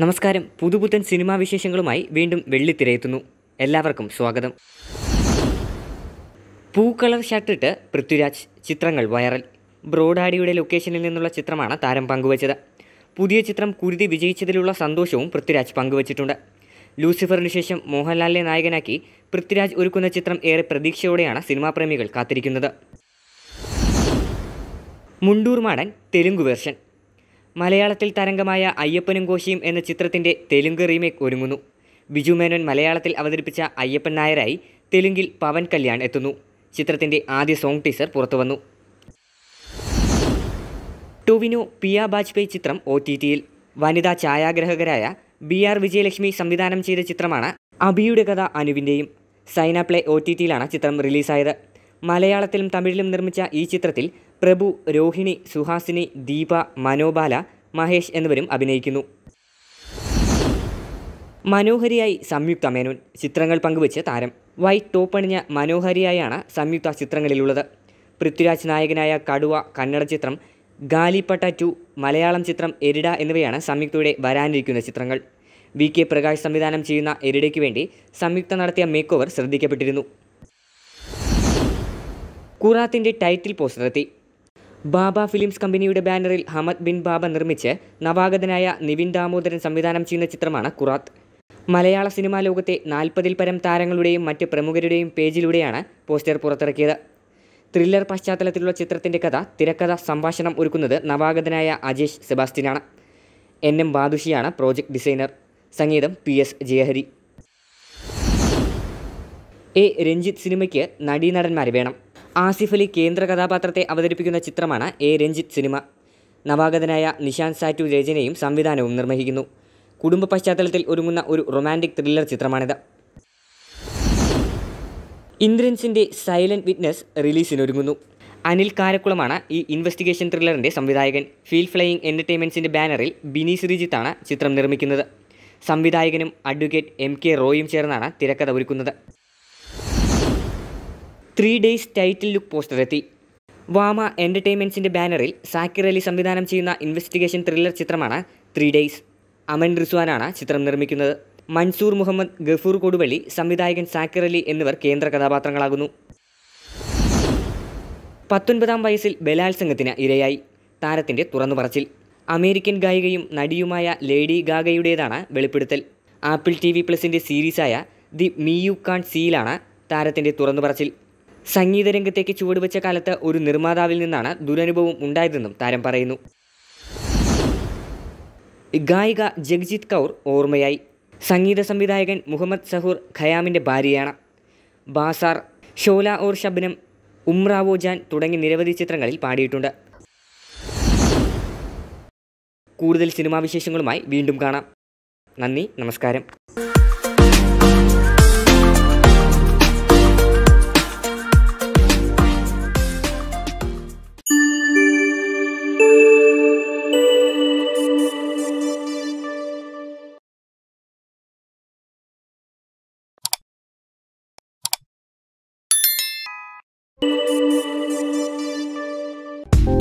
നമസ്കാരം. പുതുപുത്തൻ സിനിമാ വിശേഷങ്ങളുമായി വീണ്ടും വെള്ളിത്തിരയെത്തുന്നു എല്ലാവർക്കും സ്വാഗതം. പൂക്കളർ ഷർട്ടിട്ട് പൃഥ്വിരാജ് ചിത്രങ്ങൾ വൈറൽ. ബ്രോഡാഡിയുടെ ലൊക്കേഷനിൽ നിന്നുള്ള ചിത്രമാണ് താരം പങ്കുവച്ചത്. പുതിയ ചിത്രം കുരുതി വിജയിച്ചതിലുള്ള സന്തോഷവും പൃഥ്വിരാജ് പങ്കുവച്ചിട്ടുണ്ട്. ലൂസിഫറിന് ശേഷം മോഹൻലാലിനെ നായകനാക്കി പൃഥ്വിരാജ് ഒരുക്കുന്ന ചിത്രം ഏറെ പ്രതീക്ഷയോടെയാണ് സിനിമാ പ്രേമികൾ കാത്തിരിക്കുന്നത്. മുണ്ടൂർ മാടൻ തെലുങ്ക് വേർഷൻ. മലയാളത്തിൽ തരംഗമായ അയ്യപ്പനും കോശിയും എന്ന ചിത്രത്തിന്റെ തെലുങ്ക് റീമേക്ക് ഒരുങ്ങുന്നു. ബിജു മേനോൻ മലയാളത്തിൽ അവതരിപ്പിച്ച അയ്യപ്പൻ നായരായി തെലുങ്കിൽ പവൻ കല്യാൺ എത്തുന്നു. ചിത്രത്തിന്റെ ആദ്യ സോങ് ടീസർ പുറത്തുവന്നു. ടൊവിനോ പിയ ബാജ്പേയി ചിത്രം ഒ ടി ടിയിൽ വനിതാ ഛായാഗ്രാഹകരായ ബി ആർ വിജയലക്ഷ്മി സംവിധാനം ചെയ്ത ചിത്രമാണ് അബിയുടെ കഥ അനുവിന്റെയും. സൈന പ്ലേ ഒ ടി ടിയിലാണ് ചിത്രം റിലീസായത്. മലയാളത്തിലും തമിഴിലും നിർമ്മിച്ച ഈ ചിത്രത്തിൽ പ്രഭു രോഹിണി സുഹാസിനി ദീപ മനോബാല മഹേഷ് എന്നിവരും അഭിനയിക്കുന്നു. മനോഹരിയായി സംയുക്ത മേനോൻ ചിത്രങ്ങൾ പങ്കുവച്ച് താരം. വൈറ്റ് ടോപ്പണിഞ്ഞ മനോഹരിയായാണ് സംയുക്ത ചിത്രങ്ങളിലുള്ളത്. പൃഥ്വിരാജ് നായകനായ കടുവ കന്നഡ ചിത്രം ഗാലിപ്പട്ട ടു മലയാളം ചിത്രം എരിഡ എന്നിവയാണ് സംയുക്തയുടെ വരാനിരിക്കുന്ന ചിത്രങ്ങൾ. വി കെ പ്രകാശ് സംവിധാനം ചെയ്യുന്ന എരിഡയ്ക്ക് വേണ്ടി സംയുക്ത നടത്തിയ മേക്ക് ഓവർ ശ്രദ്ധിക്കപ്പെട്ടിരുന്നു. കുറാത്തിന്റെ ടൈറ്റിൽ പോസ്റ്റർ എത്തി. ബാബ ഫിലിംസ് കമ്പനിയുടെ ബാനറിൽ ഹമദ് ബിൻ ബാബ നിർമ്മിച്ച് നവാഗതനായ നിവിൻ ദാമോദരൻ സംവിധാനം ചെയ്യുന്ന ചിത്രമാണ് കുറാത്ത് മലയാള സിനിമാ ലോകത്തെ നാൽപ്പതിൽ പരം താരങ്ങളുടെയും മറ്റ് പ്രമുഖരുടെയും പേജിലൂടെയാണ് പോസ്റ്റർ പുറത്തിറക്കിയത്. ത്രില്ലർ പശ്ചാത്തലത്തിലുള്ള ചിത്രത്തിന്റെ കഥ തിരക്കഥ സംഭാഷണം ഒരുക്കുന്നത് നവാഗതനായ അജേഷ് സെബാസ്റ്റിനാണ് എൻ എം ബാദുഷിയാണ് പ്രോജക്ട് ഡിസൈനർ. സംഗീതം P S Jayahari. A Ranjith സിനിമയ്ക്ക് നടീനടന്മാർ വേണം. ആസിഫ് അലി കേന്ദ്ര കഥാപാത്രത്തെ അവതരിപ്പിക്കുന്ന ചിത്രമാണ് എ രഞ്ജിത്ത് സിനിമ. നവാഗതനായ നിഷാന്ത് സാറ്റു രചനയും സംവിധാനവും നിർവഹിക്കുന്നു. കുടുംബ പശ്ചാത്തലത്തിൽ ഒരുങ്ങുന്ന ഒരു റൊമാന്റിക് ത്രില്ലർ ചിത്രമാണിത്. ഇന്ദ്രൻസിന്റെ സൈലന്റ് വിറ്റ്നസ് റിലീസിനൊരുങ്ങുന്നു. അനിൽ കാരക്കുളമാണ് ഈ ഇൻവെസ്റ്റിഗേഷൻ ത്രില്ലറിന്റെ സംവിധായകൻ. ഫീൽ ഫ്ലൈയിങ് എന്റർടൈൻമെന്റ്സിന്റെ ബാനറിൽ ബിനി ശ്രീജിത്താണ് ചിത്രം നിർമ്മിക്കുന്നത്. സംവിധായകനും അഡ്വക്കേറ്റ് എം കെ റോയും ചേർന്നാണ് തിരക്കഥ ഒരുക്കുന്നത്. Three days title look poster എത്തി വാമ എന്റർടൈൻമെന്റ്സിന്റെ ബാനറിൽ സാക്കിർ അലി സംവിധാനം ചെയ്യുന്ന ഇൻവെസ്റ്റിഗേഷൻ ത്രില്ലർ ചിത്രമാണ് ത്രീ ഡേയ്സ്. അമൻ റിസ്വാനാണ് ചിത്രം നിർമ്മിക്കുന്നത്. മൻസൂർ മുഹമ്മദ് ഗഫൂർ കൊടുവള്ളി സംവിധായകൻ സാക്കിർ അലി എന്നിവർ കേന്ദ്ര കഥാപാത്രങ്ങളാകുന്നു. പത്തൊൻപതാം വയസ്സിൽ ബലാത്സംഗത്തിന് ഇരയായി. താരത്തിന്റെ തുറന്നു പറച്ചിൽ അമേരിക്കൻ ഗായികയും നടിയുമായ ലേഡി ഗാഗയുടേതാണ് വെളിപ്പെടുത്തൽ. ആപ്പിൾ ടി വി പ്ലസിന്റെ സീരീസായ ദി മീ യു കാൺ സീലാണ് താരത്തിന്റെ തുറന്നു പറച്ചിൽ സംഗീത രംഗത്തേക്ക് ചുവടുവെച്ച കാലത്ത് ഒരു നിർമ്മാതാവിൽ നിന്നാണ് ദുരനുഭവം ഉണ്ടായതെന്നും താരം പറയുന്നു. ഗായിക ജഗ്ജിത് കൗർ ഓർമ്മയായി. സംഗീത സംവിധായകൻ മുഹമ്മദ് സഹൂർ ഖയാമിന്റെ ഭാര്യയാണ്. ബാസാർ ഷോല ഓർ ഷബ്നം ഉംറാവോ ജാൻ തുടങ്ങി നിരവധി ചിത്രങ്ങളിൽ പാടിയിട്ടുണ്ട്. കൂടുതൽ സിനിമാ വിശേഷങ്ങളുമായി വീണ്ടും കാണാം. നന്ദി നമസ്കാരം.